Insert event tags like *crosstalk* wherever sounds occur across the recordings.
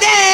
Damn.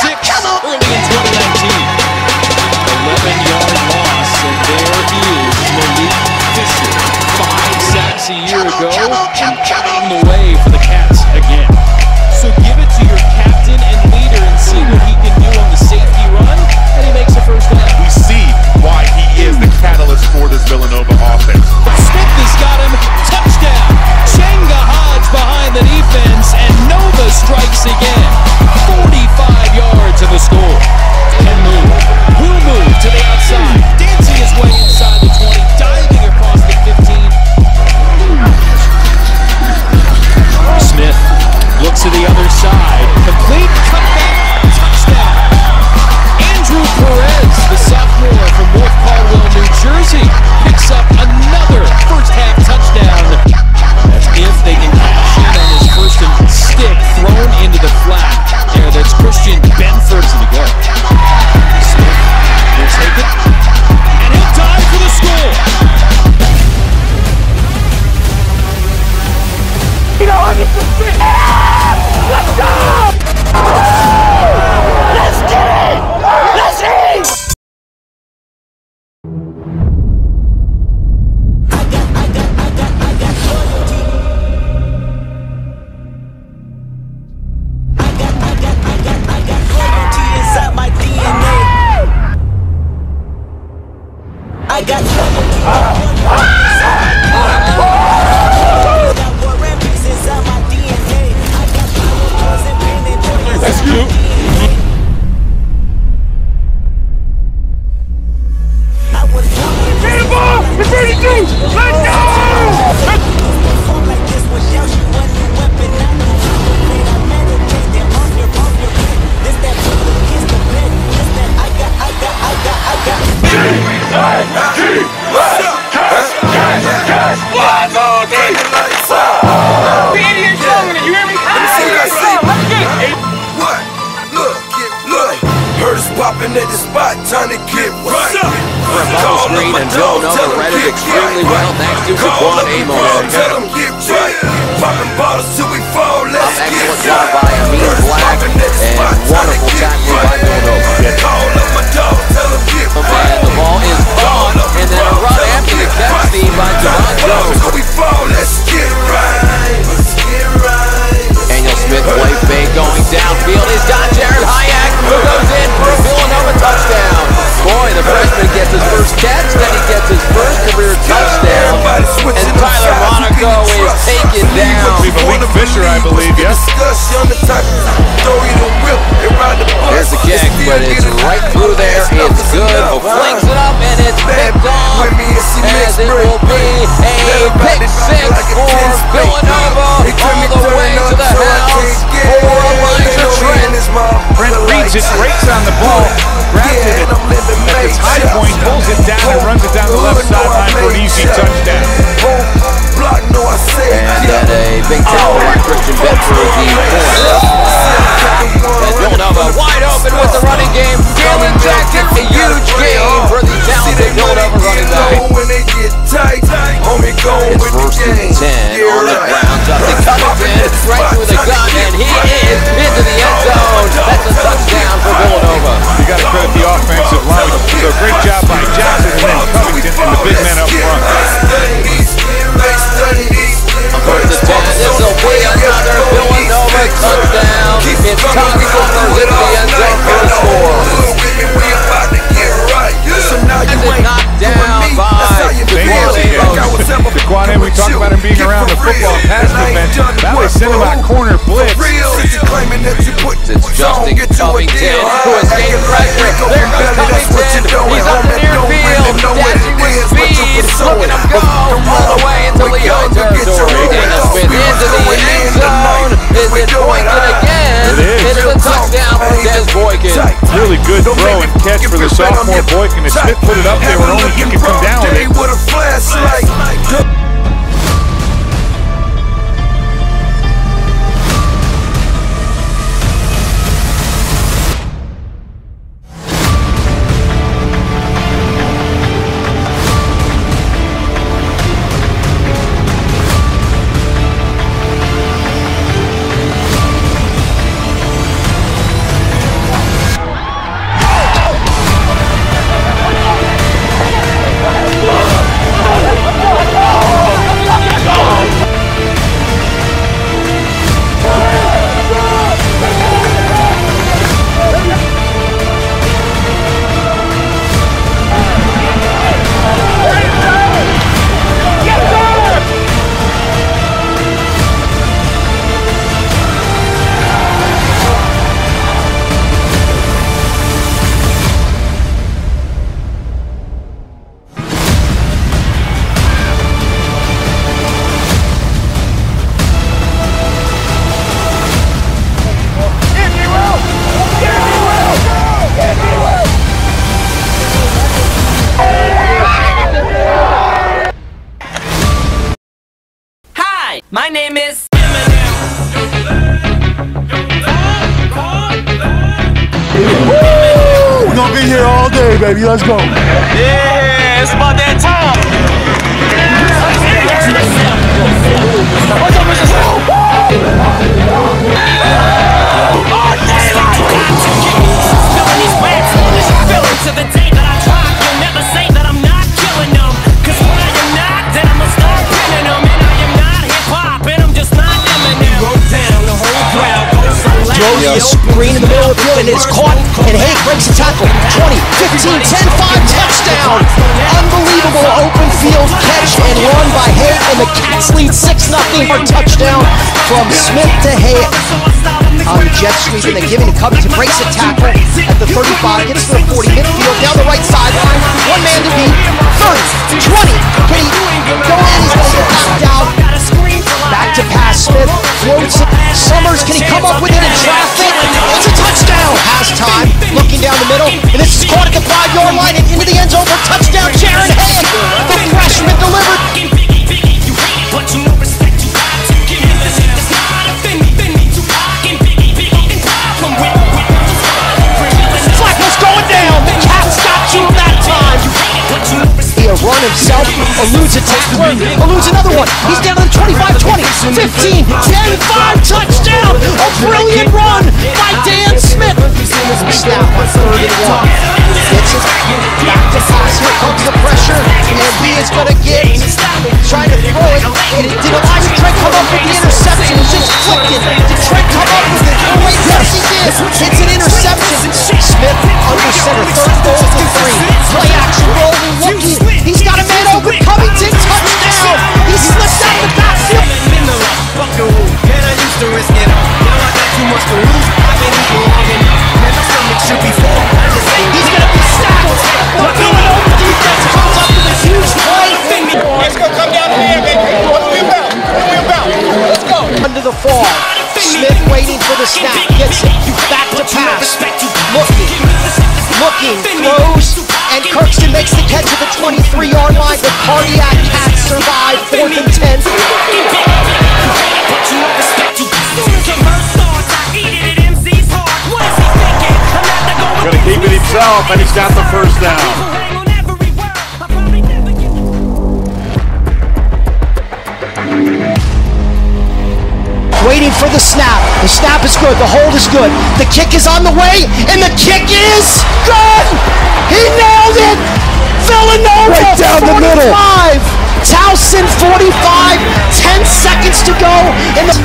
six. Come on. popping at the spot, trying to get right. For a bottle screen and don't know the extremely right. well, thanks to Jaquan Amo. Tell them get right. Popping bottles till we fall, let's Up excellent job right. by Amin Black and wonderful tackle by Villanova. Yeah. Call up my dog, tell him get right. And the ball is gone, and then a run after the catch, Steve, by Javon Jones. We fall, let's get right. Fake going downfield is got Jared Hayek, who goes in for a Villanova touchdown. Boy, the freshman gets his first catch, then he gets his first career touchdown. And Tyler Monaco is taken down. Malik Fisher, I believe, yes. There's a kick, but it's right through there. It's good. Flanks it up, and it's picked off as it will be a That was sent him on a corner blitz. It's Justin Covington who has gained pressure. There goes Covington. He's up the near field. Dashing with speed. Looking to go all the way into Lehigh territory. Daniel Smith into the end zone. Is it Boykin again? It is. It's a touchdown for Des Boykin. Really good throw and catch for the sophomore Boykin. And Smith put it up there where only he could come down with it. Let's go. Yeah, it's about that time. To the day that I drop, you'll never say that I'm not killing them. Cause when I am not, then I'ma start pinning them. And I am not hip hop, and I'm just not Eminem. Go down, the whole crowd goes so loud. throws the screen in the middle of the field and it's caught and Haig breaks a tackle. 20 15 10 5 touchdown. Unbelievable open field catch and run by Haig and the Cats lead 6 nothing for touchdown from Smith to Haig on the jet sweep and then giving to Covington breaks the tackle at the 35 gets to the 40 midfield down the right sideline. One man to beat. 30 20 can he go in he's going to get knocked out Back to pass Smith. Floats. Summers. Can he come up with it in traffic? It's a touchdown. Has time. Looking down the middle. And this is caught at the five yard line and into the end zone for touchdown. Jaron Haig. The freshman delivered. Flacco's going down. The got you that time. He run himself, eludes a tackler, eludes another one. He's down to the 25, 20, 15, 10, 5, touchdown! A brilliant run by Dan Smith. Snap on third and one. Gets it back to pass. Here comes the pressure, and is going to get trying to throw it. Did come up with the interception? Just. Did come up with yes he did. It's an interception. Smith under center, third three. Play action, rolling, looking. He's got a man open. Covington touchdown. He slipped out the backfield. to risk it all. Now I got too much to lose. I've been eating long enough. Man, my stomach should be full. I just ain't He's going to be sacked. The Villanova defense comes up with a huge play. Let's go. Come down in there, baby. What are we about? What are we about? Let's go. Under the fall. Smith waiting for the snap. Gets it. Back to pass. Looking. Looking. Throws. And Kirkston makes the catch at the 23-yard line. The cardiac cats survive. Fourth and 10. But you know respect you. Soon as the verse starts, I eat it at MC's heart. What is he thinking? I'm not the going Gonna keep it himself, and he's got the first down. Waiting for the snap. The snap is good. The hold is good. The kick is on the way, and the kick is good. He nailed it. Villanova Right down the 45. middle. Towson 45. 10 seconds to go in the.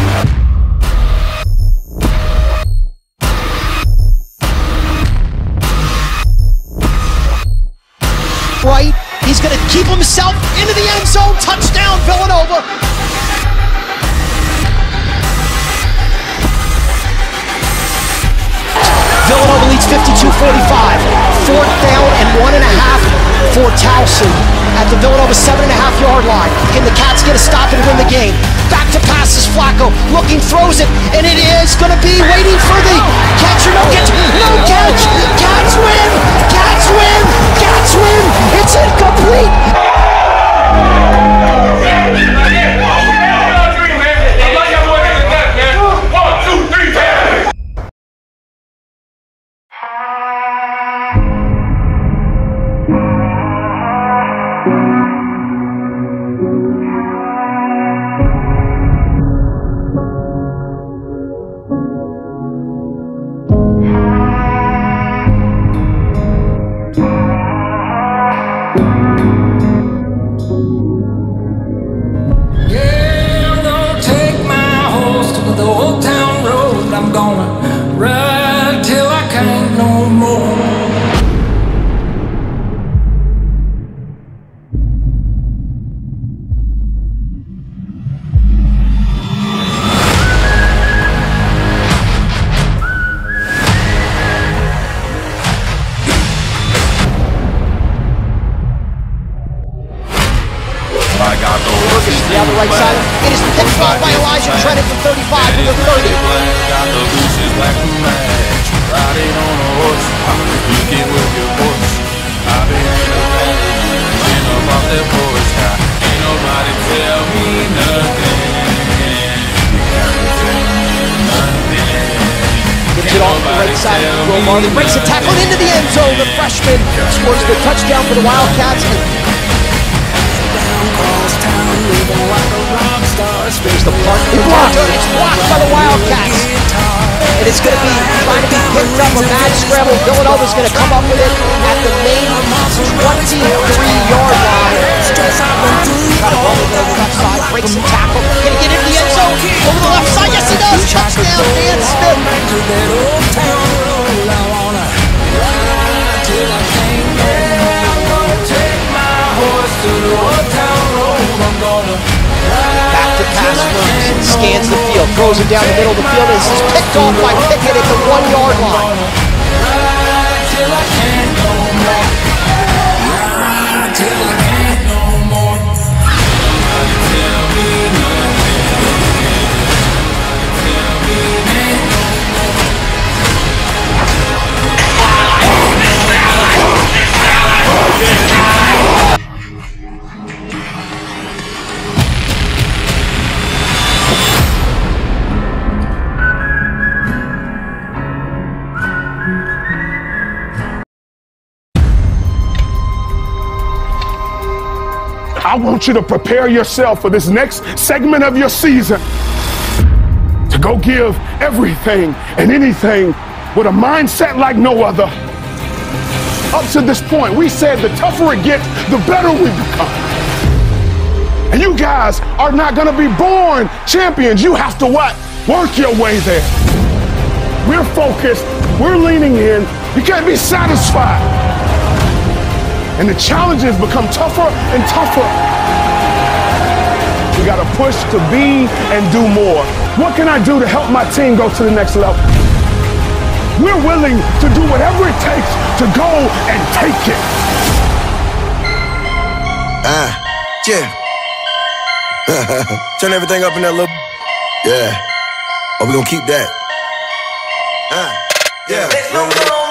Right, he's going to keep himself into the end zone. Touchdown, Villanova. Leads 52-45. Fourth down and one and a half for Towson at the Villanova seven and a half yard line. Can the Cats get a stop and win the game? Back to passes Flacco. Looking, throws it, and it is going to be waiting for the catcher. no catch. Will Marley breaks a tackle into the end zone. The freshman scores the touchdown for the Wildcats. There's the. He blocked. It's blocked by the Wildcats. And it's going to be trying to be picked up. A mad scramble. Villanova's going to come up with it at the main 23-yard line. Breaks the tackle. Going to get into the end zone. Over the left side. Yes, he does. Touchdown, Dan Smith. Scans the field. Throws it down the middle of the field. This is picked off by Pickett at the one-yard line. Want you to prepare yourself for this next segment of your season to go give everything and anything with a mindset like no other. Up to this point, we said the tougher it gets, the better we become. And you guys are not going to be born champions. You have to what? Work your way there. We're focused. We're leaning in. You can't be satisfied. And the challenges become tougher and tougher. We got to push to be and do more. What can I do to help my team go to the next level? We're willing to do whatever it takes to go and take it. Ah, yeah. *laughs* Turn everything up in that little. Yeah. Oh, we gonna keep that. Ah, yeah.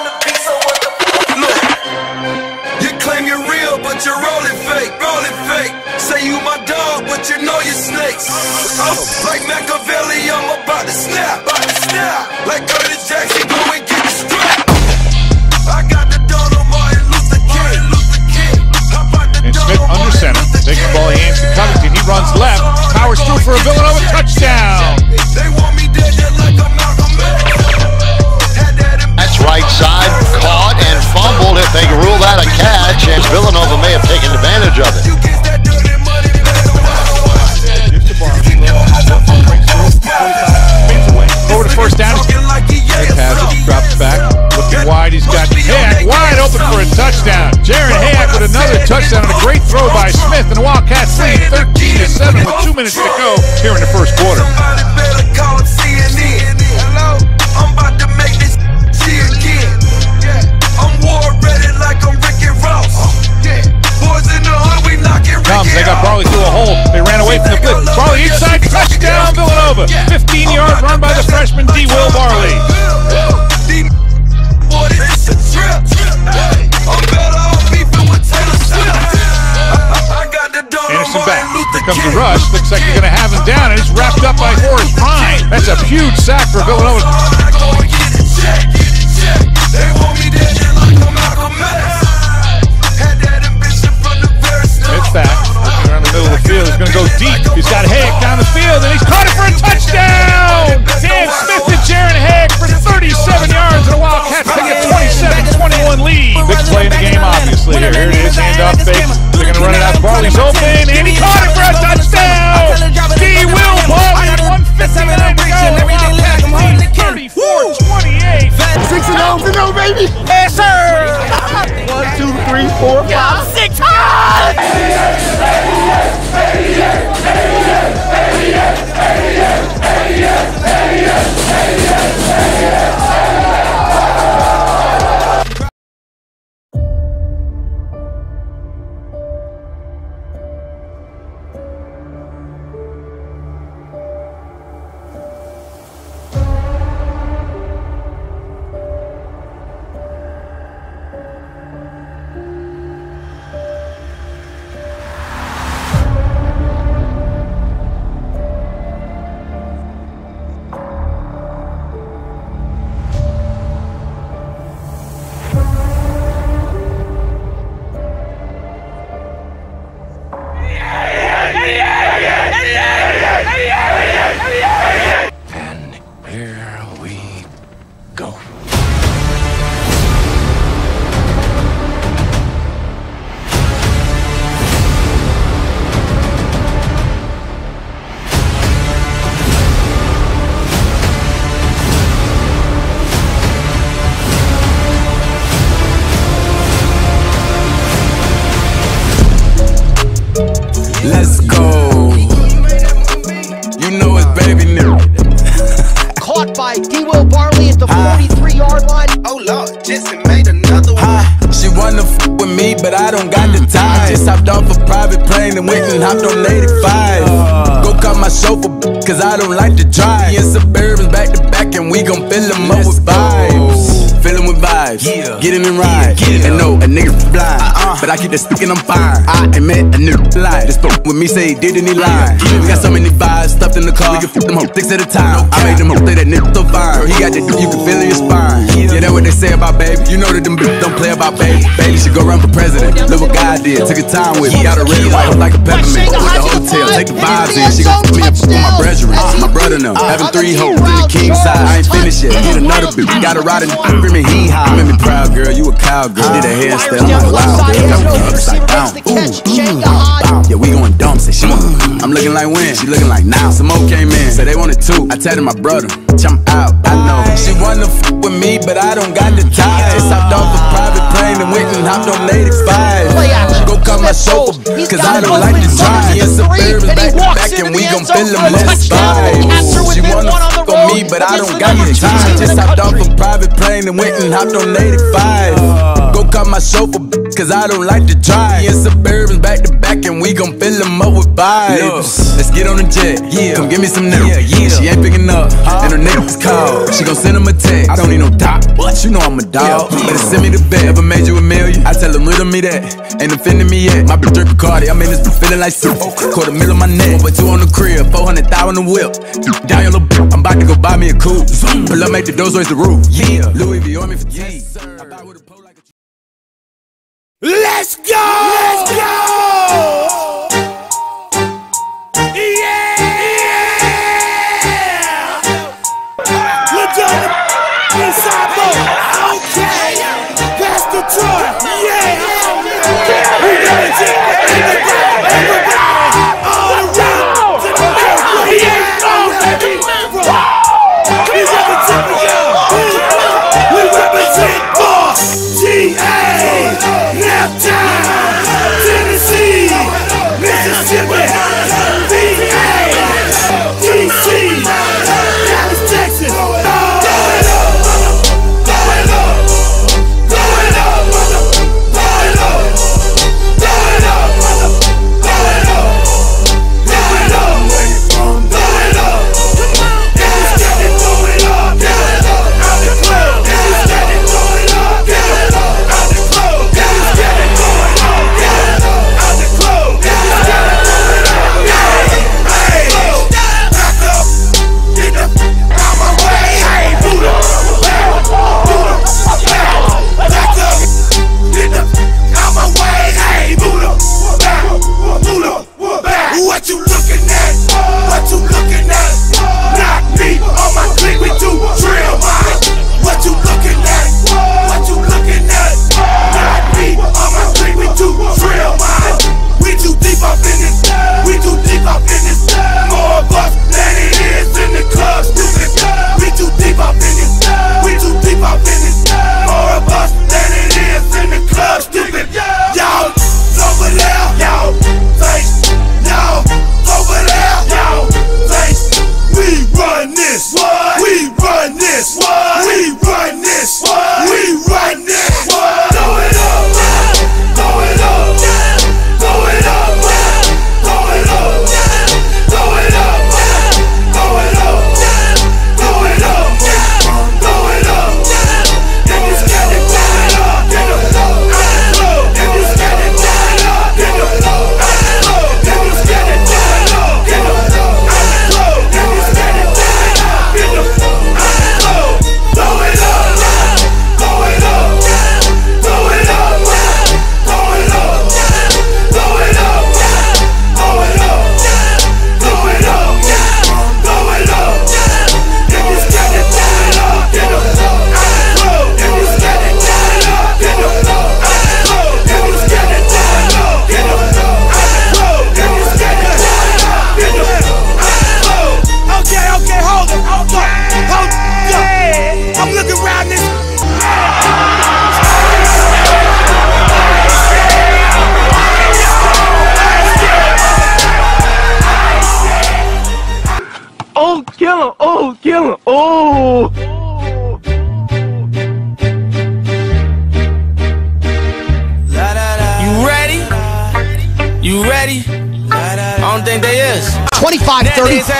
You're. Oh, like Machiavelli, I'm about to snap, about to snap. Like Curtis Jackson, go and get the strap. I got the Donald Martin Luther King, Luther King. How about the And Smith under center. The ball, he hands to Covington. He runs left. Powers through for a Villanova touchdown. Touchdown and a great throw by Smith, and the Wildcats lead 13 to 7 with two minutes to go here in the first quarter. Somebody better call him CNN. Hello, I'm about to make this G again. I'm war ready like I'm Ricky Ross. Boys in the hood, we knocking Comes, they got Barlee through a hole. They ran away from the blitz. Barlee inside, touchdown Villanova. 15 yard run by the freshman DeeWil Barlee. The back. Here comes the rush. Looks like they're going to have him down, and it's wrapped up by Forrest Rhyne. That's a huge sack for Villanova. They want me dead just like a Malcolm X. Had that ambition from the very start. Smith back. Looking around the middle of the field. He's going to go deep. He's got Hayek down the field, and he's caught it for a touchdown. Dan Smith and Jaaron Hayek for 37 yards, and the Wildcats take a 27-21 lead. Big play in the game, obviously. Here, here it is. Hand off fake. They're going to run it out. Barlee's open, and he caught it for a touchdown. D. Will Barley at 159 to go. Wildcats lead 34-28. Six and oh, and oh, baby. Yes, sir. One, two, three, four, five. Six. And Caught by DeeWil Barlee at the ah. 43 yard line. Oh Lord, Jesse made another one. Ah, she wanna f with me, but I don't got the mm. time. Just hopped off a private plane and went and hopped on 85. Ah. Go call my chauffeur, cause I don't like to drive. Me and Suburbans back to back, and we gon' fill them up with vibes. Fill 'em with vibes, Yeah. get in and ride. And no, a nigga blind, but I keep the and I'm fine. I admit a nigga lie. Just spoke with me, say he did and he lied. We got so many vibes stuffed in the car. We can flip them hoes six at a time. I made them hoes say that nigga so fine. He got the you can feel in your spine. Yeah, that what they say about baby. You know that them bitches don't play about baby. Baby should go run for president. Look what God did. Took a time with me. Got a red white like a peppermint. With the hotel, take the vibes in. She gon' put me up with my brethren. Ah, my brother them. Having three hoes in the king size. I ain't finished yet. Need another bitch. Got a ride in the screaming hee haw. You made me proud, girl. You a cowgirl. Did a hairstyle. I'm wow, girl. I'm upside down. Ooh, yeah, we going dumps and shit. I'm looking like when, she looking like now. Some more came in, said they wanted two. I tell them my brother, I'm out. I know she wanna f with me, but I don't got the time. Just Hopped off a private plane and went and hopped on Lady Five my chauffeur. Cause I don't like to drive. It's a fair back to back and we gon' fill them less vibes. She wanna fuck on me, but I don't got the time. Just hopped off a private plane and went and hopped on 85. Go cut my chauffeur, cause I don't like to drive. It's a bourbon back to back and we gon' fill them up with vibes. Let's get on the jet. Yeah. Come give me some new. Yeah, yeah. She ain't picking up, and her niggas cold. She gon' send him a text. I don't need no top, but You know I'm a dog. Yeah. Better send me the bed. Ever made you a million? I tell them riddle me that. Ain't offending me yet. My bitch drip Bacardi. I'm in this bitch feeling like soup. Caught a middle of my neck. Over two on the crib. Four hundred thousand thou on the whip. Down your little bitch. I'm about to go buy me a coupe. Pull up, make the doors raise the roof. Yeah. Louis V. on me for G. Let's go! Let's go!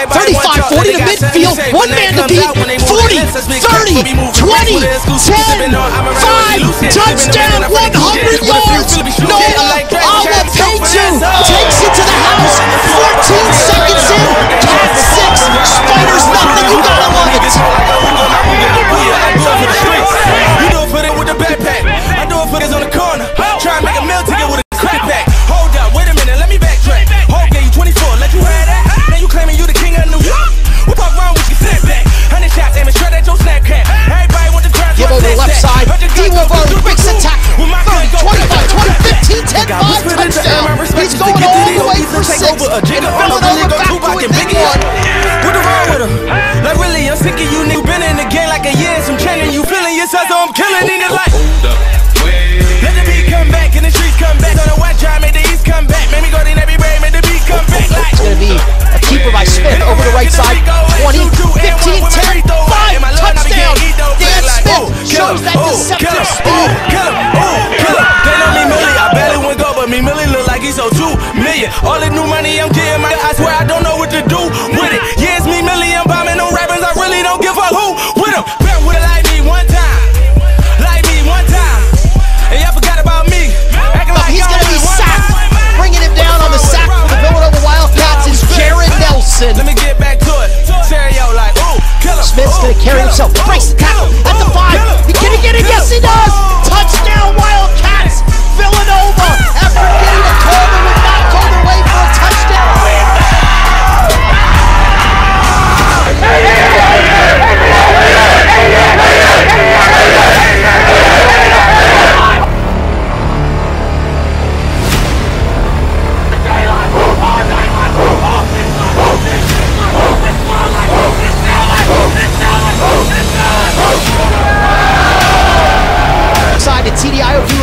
35, 40 to midfield, one man to beat, 40, 30, 20, 10, 5, touchdown, 100 yards, No, Noah Awapaju takes it to the house, Got five touchdowns. He's going all the way for six. Over a jigger, and filling over back it. Biggie. What the wrong with him? Like really, I'm sick of you. You been in the game like a year, some training. You feeling yourself, so I'm killing in. Let the beat come back and the streets come back. So the drive made the east come back. Made me go to made the beat come back. It's gonna be a keeper by Smith over the right side. 20, 15, 10,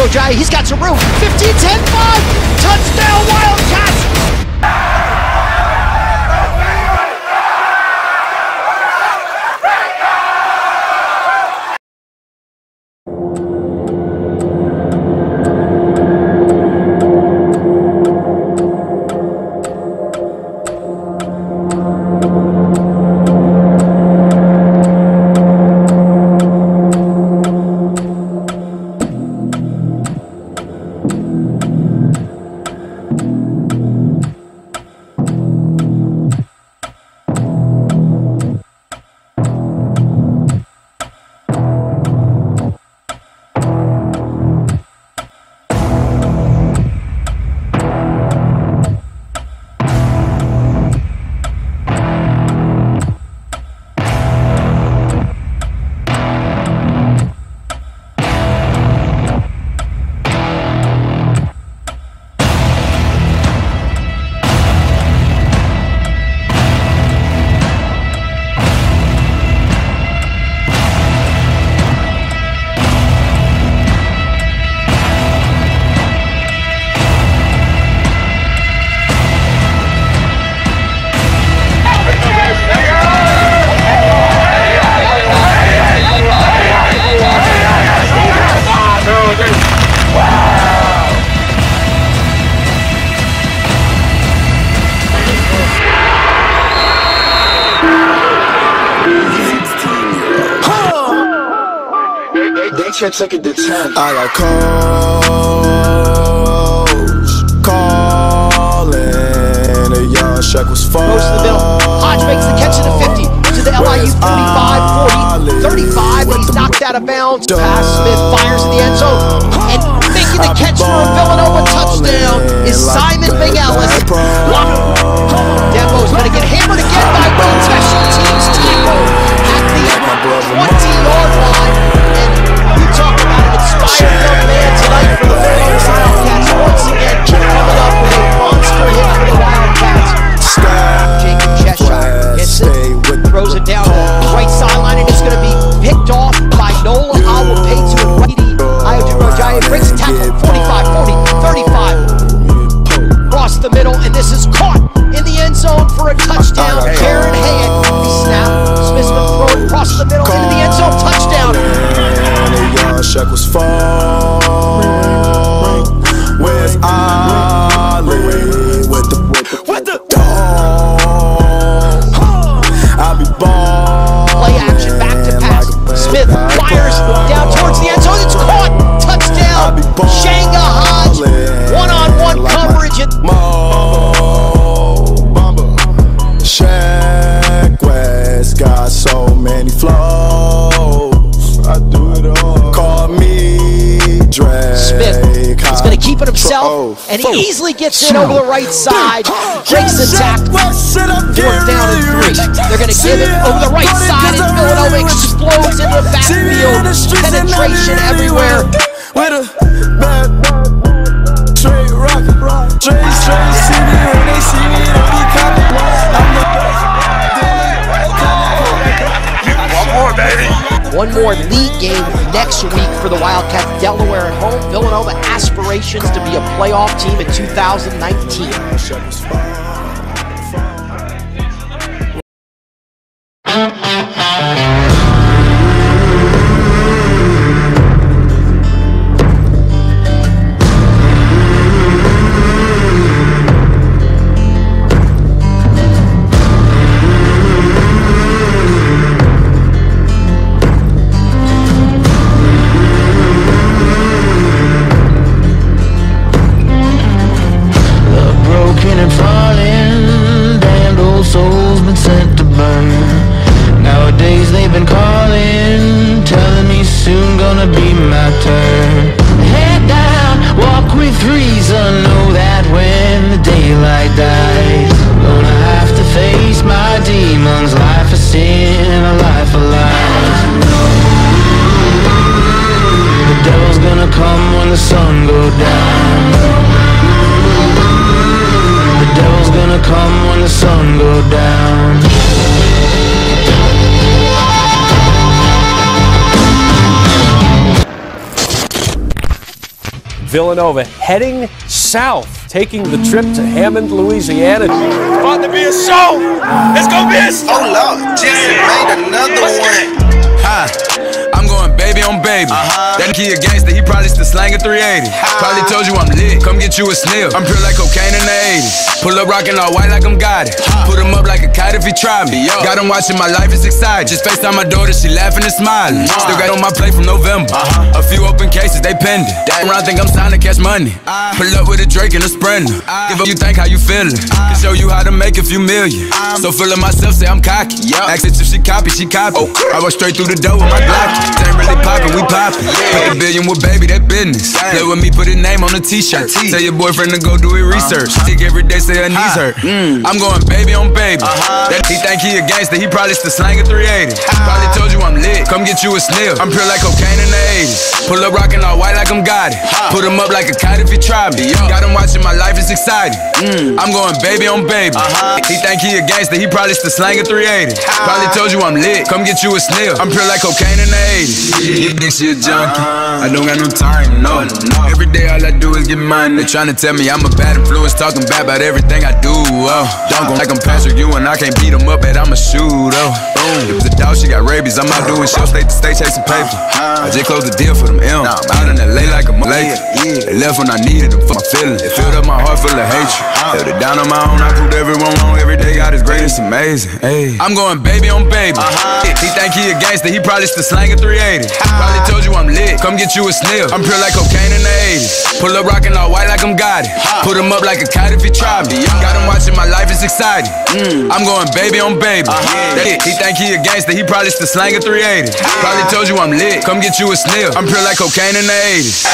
Jai. He's got some room. 15, 10, 5. Touchdown, Wild. should take it to 10. I got cold. himself, oh, and he easily gets in over the right side, breaks the tackle, fourth down and three. They're going to give it over the right side, and Villanova explodes into the backfield, penetration everywhere. With a bad, bad, bad, trade rocket, trade, trade, see me when they see me. One more league game next week for the Wildcats. Delaware at home. Villanova aspirations to be a playoff team in 2019. Villanova heading south, taking the trip to Hammond, Louisiana. About to be a show. It's gonna be a show. Oh Lord, Jensen made another one. Hi, I'm going baby on baby. That kid a gangster, he probably still slanging 380. Probably told you I'm lit, come get you a sniff. I'm pure like cocaine in the 80s. Pull up rockin' all white like I'm got it. Put him up like a kite if he try me. Got him watching my life, is exciting. Just FaceTime my daughter, she laughing and smiling. Still got on my plate from November. A few open cases, they pending. Around think I'm signed to catch money. Pull up with a Drake and a Sprinter. Give up, you think how you feeling. Can show you how to make a few million. So full of myself, say I'm cocky. Ask it if she copy, she copy. I walk straight through the door with my Glock. Ain't really poppin', we poppin'. Put a billion with baby, that business. Play with me, put a name on a t-shirt. Tell your boyfriend to go do his research. Sick every day, say her knees hurt. I'm going baby on baby. That he think he a gangster, he probably still slanging 380. Probably told you I'm lit, come get you a sniff. I'm pure like cocaine in the 80s. Pull up rockin' all white like I'm got it. Put him up like a kite if he try me. Got him watching my life, it's exciting. I'm going baby on baby. He think he a gangster, he probably still slanging 380. Probably told you I'm lit, come get you a sniff. I'm pure like cocaine in the 80s. You think she a junkie? Ah. I don't got no time, no. Every day all I do is get money. They tryna tell me I'm a bad influence, talking bad about everything I do. Oh, don't go like I'm Patrick Ewing, I can't beat him up, but I'm oh. a shooter. Boom. If the dog, she got rabies. I'm out doing shows, state to state, chasing paper. Uh-huh. I just closed the deal for them M. Out in LA like a Malay. They left when I needed them for my feelings. It filled up my heart full of hatred. Uh-huh. Held it down on my own, I proved everyone wrong. Every day God is great, it's amazing. Hey. I'm going baby on baby. Uh-huh. He think he a gangster, he probably still slanging 380. Probably told you I'm lit, come get you a sniff. I'm pure like cocaine in the 80s. Pull up rockin' all white like I'm got it. Put him up like a kite if he try me. Got him watching my life, it's exciting. Mm. I'm going baby on baby. Uh-huh. That- He think he a gangster, he probably still slanging 380. Probably told you I'm lit, come get you a sniff. I'm pure like cocaine in the 80s.